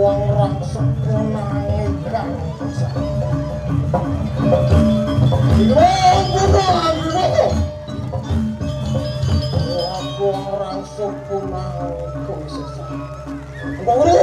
aku orang sepunang ikan Ilong bunuh bunuh Aku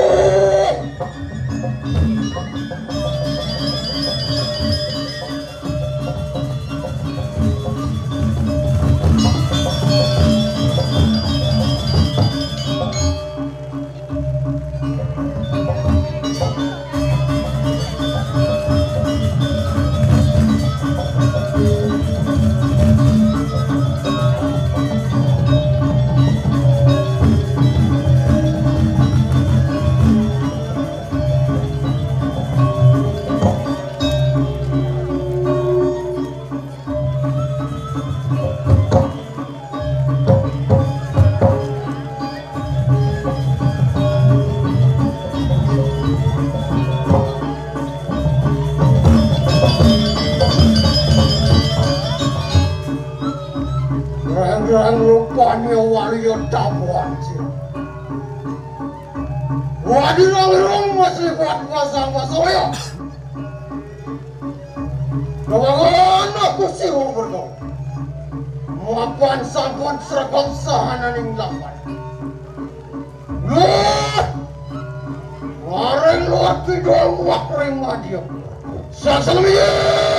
Rang rupanya wali tamuan sih. Wadi rong masih kuat pasang pasoyo. Kawangan aku sih berno. Mapan sampun seragam sahana ning lapan. Lah! Wareng luat pidol wakring madiyo. Sasalmiye!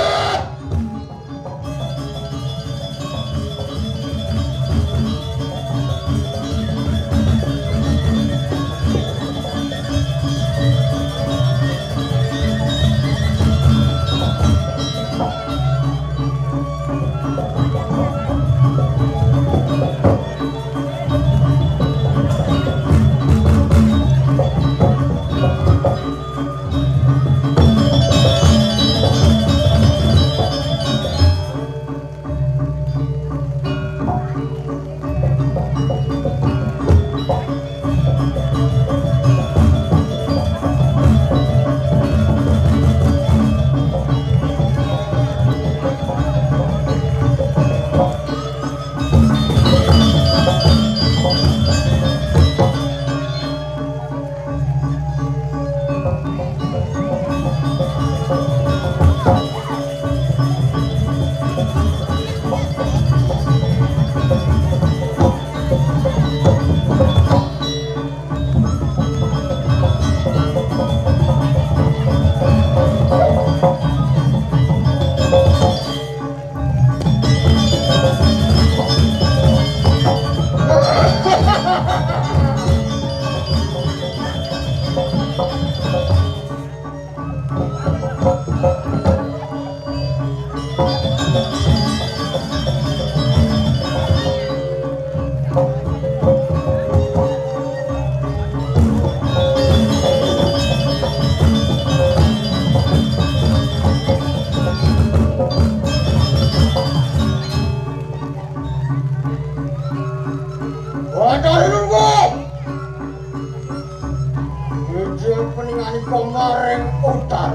Peningani kemarin utar.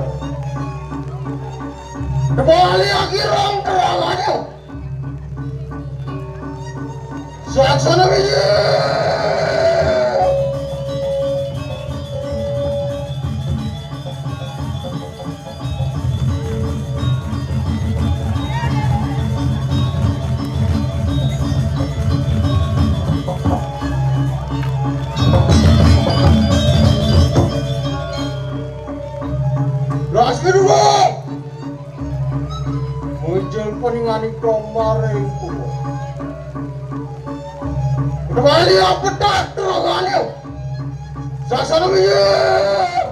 Kembali akhirang terangannya. Saksana biji. Muncul peningani kemarin utar. Kembali apa tak terangannya. Saksana biji.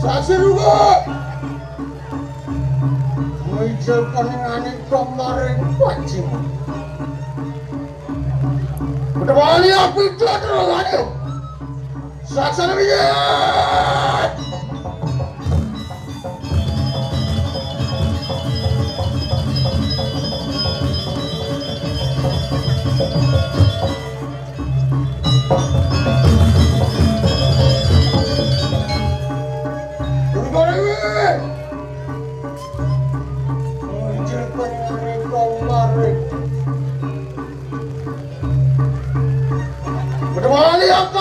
Saksi rugo. Mijil peningane kemarin wajimu. Udah bali aku itu terus Saksi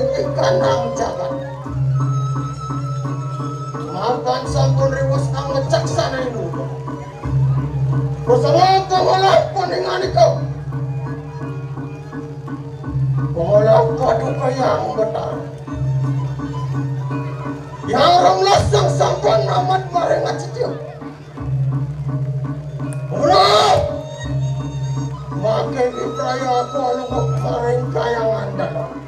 ingkang nangucapan makan sampun riwus ang ngecaksana inuba Rasulata walapun ing anika Wala paduka yang betar Yang rong lasang sampun amat maring acicil Ulah Makin diperaya aku alungok maring kayangan dalam.